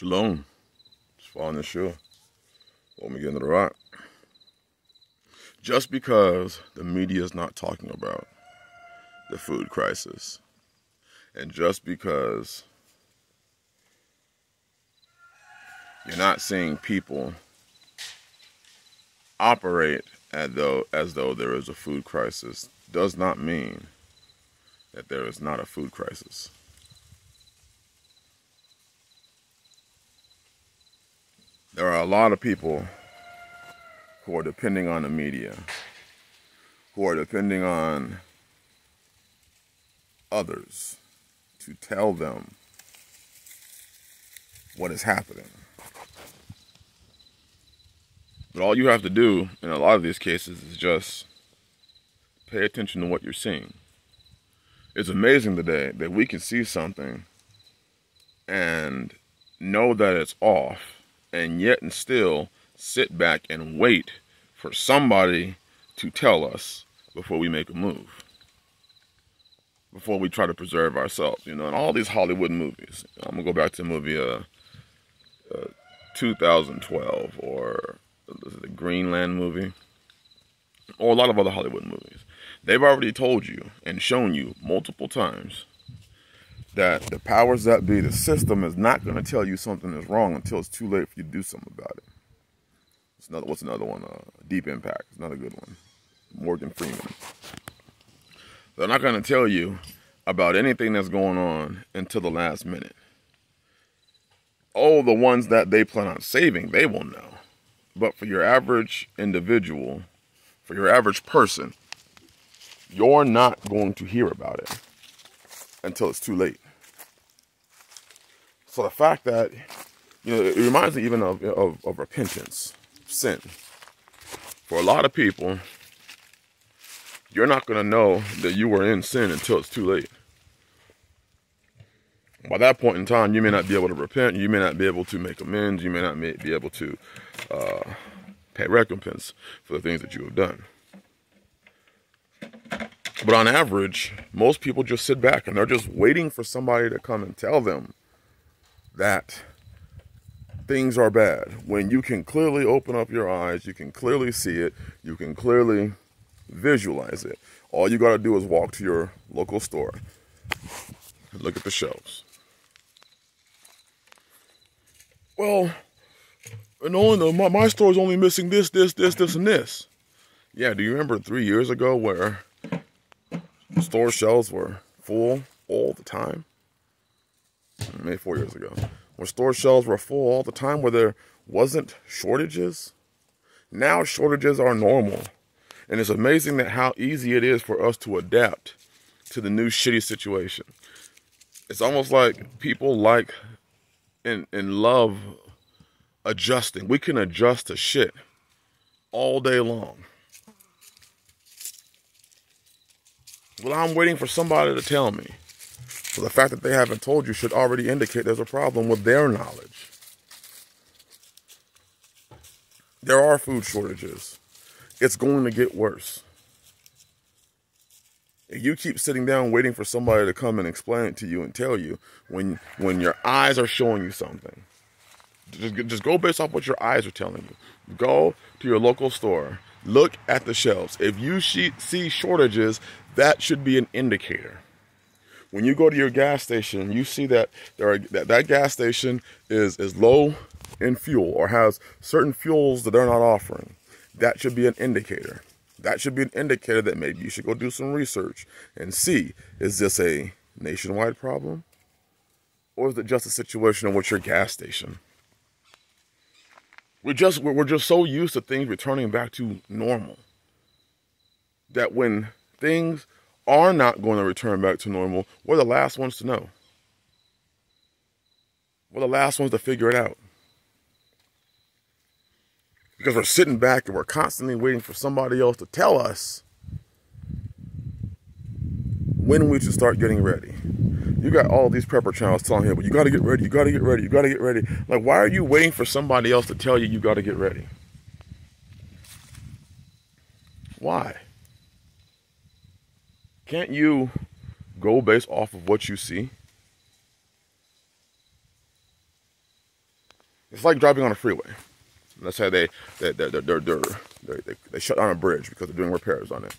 Shalom. It's Follown Yahshua. Let me get into the rock. Just because the media is not talking about the food crisis, and just because you're not seeing people operate as though as though there is a food crisis, does not mean that there is not a food crisis. There are a lot of people who are depending on the media, who are depending on others to tell them what is happening. But all you have to do in a lot of these cases is just pay attention to what you're seeing. It's amazing today that we can see something and know that it's off and yet and still sit back and wait for somebody to tell us before we make a move. Before we try to preserve ourselves, you know, and all these Hollywood movies. I'm gonna go back to the movie uh, uh 2012 or the Greenland movie, or a lot of other Hollywood movies. They've already told you and shown you multiple times that the powers that be, the system is not going to tell you something is wrong until it's too late for you to do something about it. It's another, what's another one? Uh, Deep Impact. It's not a good one. Morgan Freeman. They're not going to tell you about anything that's going on until the last minute. Oh, the ones that they plan on saving, they will know. But for your average individual, for your average person, you're not going to hear about it until it's too late. So the fact that, you know, it reminds me even of, of, of repentance, sin. For a lot of people, you're not going to know that you were in sin until it's too late. By that point in time, you may not be able to repent. You may not be able to make amends. You may not be able to uh, pay recompense for the things that you have done. But on average, most people just sit back and they're just waiting for somebody to come and tell them that things are bad. When you can clearly open up your eyes, you can clearly see it, you can clearly visualize it. All you got to do is walk to your local store and look at the shelves. Well, and only my, my store is only missing this, this, this, this, and this. Yeah, do you remember three years ago where store shelves were full all the time. Maybe four years ago. Where store shelves were full all the time, where there wasn't shortages. Now shortages are normal. And it's amazing that how easy it is for us to adapt to the new shitty situation. It's almost like people like and, and love adjusting. We can adjust to shit all day long. Well, I'm waiting for somebody to tell me. So the fact that they haven't told you should already indicate there's a problem with their knowledge. There are food shortages. It's going to get worse. If you keep sitting down waiting for somebody to come and explain it to you and tell you when when your eyes are showing you something. Just, just go based off what your eyes are telling you. Go to your local store. Look at the shelves. If you see shortages, that should be an indicator. When you go to your gas station, you see that there are that, that gas station is is low in fuel or has certain fuels that they're not offering. That should be an indicator. That should be an indicator that maybe you should go do some research and see is this a nationwide problem or is it just a situation in which your gas station? We just we're just so used to things returning back to normal that when things are not going to return back to normal, we're the last ones to know. We're the last ones to figure it out. Because we're sitting back and we're constantly waiting for somebody else to tell us when we should start getting ready. You got all these prepper channels telling him, but you got to get ready, you got to get ready, you got to get ready. Like, why are you waiting for somebody else to tell you you got to get ready? Why? Can't you go based off of what you see? It's like driving on a freeway. Let's say they they they they they they, they shut down a bridge because they're doing repairs on it.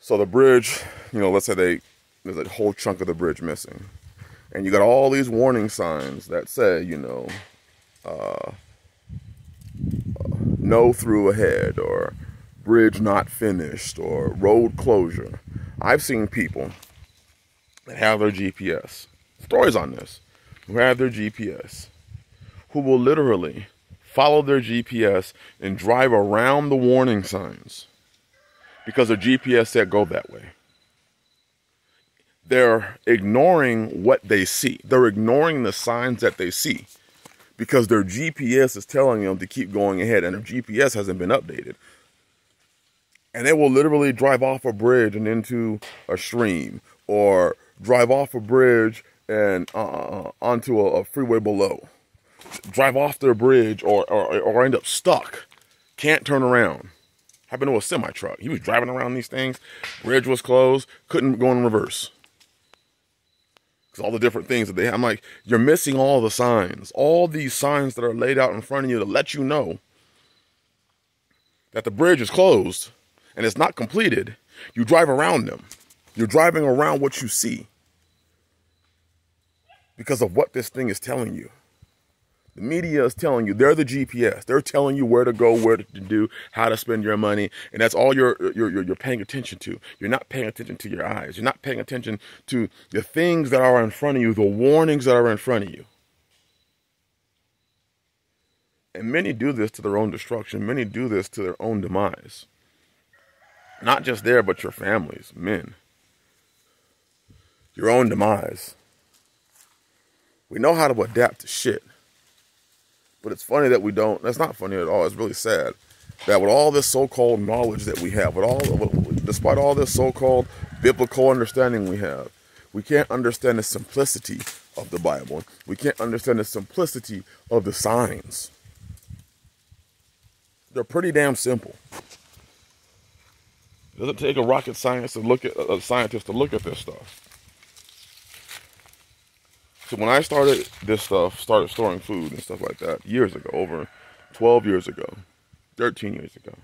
So the bridge, you know, let's say they there's a whole chunk of the bridge missing, and you got all these warning signs that say, you know, uh, uh, no through ahead or bridge not finished or road closure. I've seen people that have their GPS. Stories on this. Who have their GPS, who will literally follow their GPS and drive around the warning signs because their GPS said go that way. They're ignoring what they see. They're ignoring the signs that they see because their GPS is telling them to keep going ahead and their GPS hasn't been updated. And they will literally drive off a bridge and into a stream or drive off a bridge and uh, uh, onto a, a, freeway below, drive off their bridge, or, or or end up stuck, can't turn around. Happened to a semi truck. He was driving around these things. Bridge was closed. Couldn't go in reverse. All the different things that they have. I'm like, you're missing all the signs. All these signs that are laid out in front of you to let you know that the bridge is closed and it's not completed. You drive around them. You're driving around what you see because of what this thing is telling you. The media is telling you they're the GPS. They're telling you where to go, where to do, how to spend your money, and that's all you're you're you're, you're paying attention to. You're not paying attention to your eyes. You're not paying attention to the things that are in front of you, the warnings that are in front of you. And many do this to their own destruction. Many do this to their own demise. Not just there, but your families, men. Your own demise. We know how to adapt to shit. But it's funny that we don't. That's not funny at all. It's really sad that with all this so-called knowledge that we have, with all, despite all this so-called biblical understanding we have, we can't understand the simplicity of the Bible. We can't understand the simplicity of the signs. They're pretty damn simple. It doesn't take a rocket science to look at a scientist to look at this stuff. So when I started this stuff, started storing food and stuff like that years ago, over 12 years ago, 13 years ago,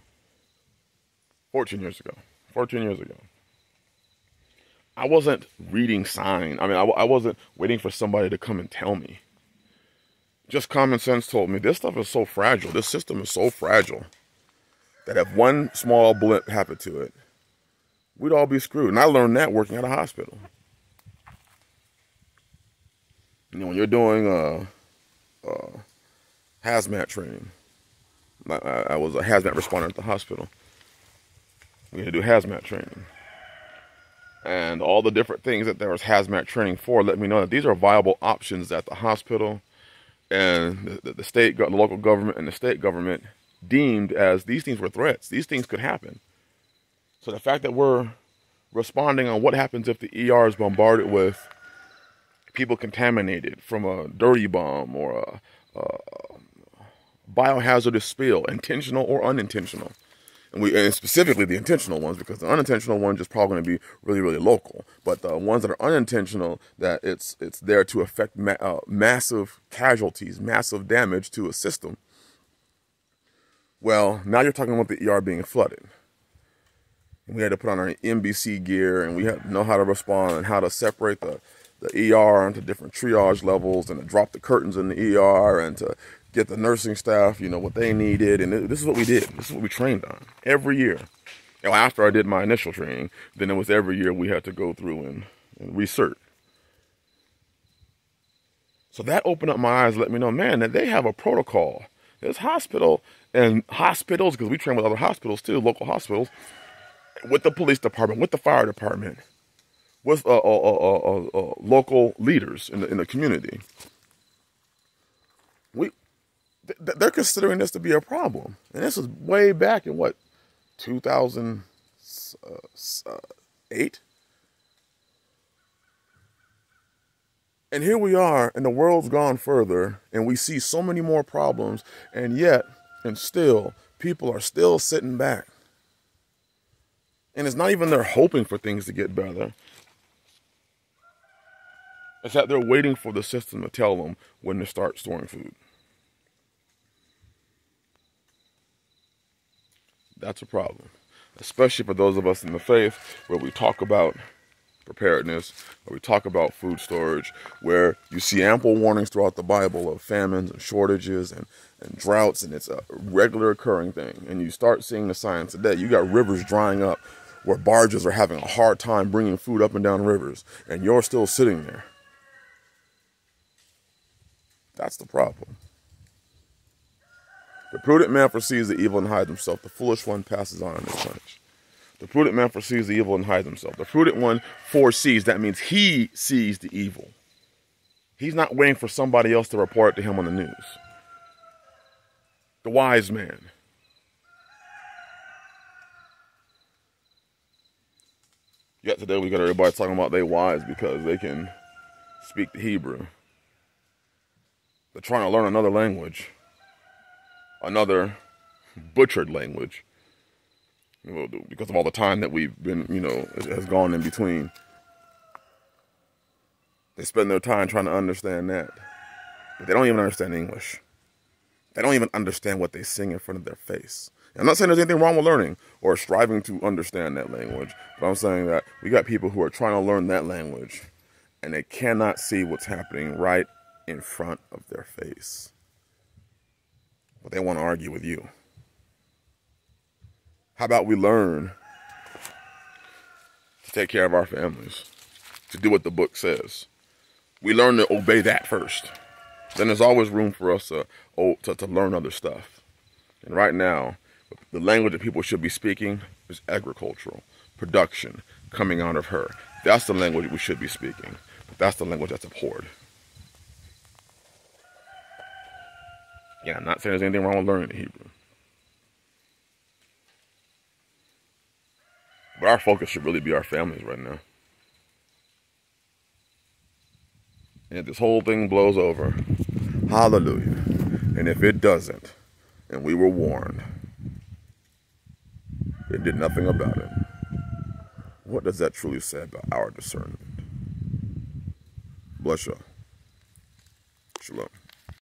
14 years ago, 14 years ago, I wasn't reading sign. I mean, I, I wasn't waiting for somebody to come and tell me. Just common sense told me this stuff is so fragile. This system is so fragile that if one small blip happened to it, we'd all be screwed. And I learned that working at a hospital. You know, when you're doing uh, uh, hazmat training, I, I, was a hazmat responder at the hospital. We had to do hazmat training. And all the different things that there was hazmat training for let me know that these are viable options at the hospital and the, the state, the local government, and the state government deemed as these things were threats. These things could happen. So the fact that we're responding on what happens if the ER is bombarded with people contaminated from a dirty bomb or a, a biohazardous spill, intentional or unintentional. And we, and specifically the intentional ones, because the unintentional ones is probably going to be really, really local. But the ones that are unintentional, that it's it's there to affect ma uh, massive casualties, massive damage to a system. Well, now you're talking about the ER being flooded. And we had to put on our NBC gear, and we had to know how to respond and how to separate the the ER into different triage levels and to drop the curtains in the ER and to get the nursing staff, you know, what they needed. And this is what we did. This is what we trained on every year. You know, after I did my initial training, then it was every year we had to go through and, and research. So that opened up my eyes, let me know, man, that they have a protocol. There's hospital and hospitals, because we train with other hospitals too, local hospitals, with the police department, with the fire department with uh, uh, uh, local leaders in the, in the community, we they're considering this to be a problem. And this is way back in what, 2008? And here we are, and the world's gone further, and we see so many more problems, and yet, and still, people are still sitting back. And it's not even they're hoping for things to get better. Is that they're waiting for the system to tell them when to start storing food. That's a problem, especially for those of us in the faith where we talk about preparedness, where we talk about food storage, where you see ample warnings throughout the Bible of famines and shortages and, and droughts, and it's a regular occurring thing. And you start seeing the signs today. You got rivers drying up where barges are having a hard time bringing food up and down rivers, and you're still sitting there. That's the problem. The prudent man foresees the evil and hides himself. The foolish one passes on and is punished. The prudent man foresees the evil and hides himself. The prudent one foresees. That means he sees the evil. He's not waiting for somebody else to report it to him on the news. The wise man. Yet today we got everybody talking about they wise because they can speak the Hebrew. They're trying to learn another language another butchered language because of all the time that we've been, you know, has gone in between. They spend their time trying to understand that, but they don't even understand English. They don't even understand what they sing in front of their face. I'm not saying there's anything wrong with learning or striving to understand that language, but I'm saying that we got people who are trying to learn that language and they cannot see what's happening right in front of their face but they want to argue with you. How about we learn to take care of our families, to do what the book says? We learn to obey that first. Then there's always room for us to, to, to learn other stuff. And right now, the language that people should be speaking is agricultural, production, coming out of her. That's the language we should be speaking. But that's the language that's abhorred. Yeah, I'm not saying there's anything wrong with learning the Hebrew. But our focus should really be our families right now. And if this whole thing blows over, hallelujah. And if it doesn't, and we were warned, they did nothing about it, what does that truly say about our discernment? Bless you. Shalom.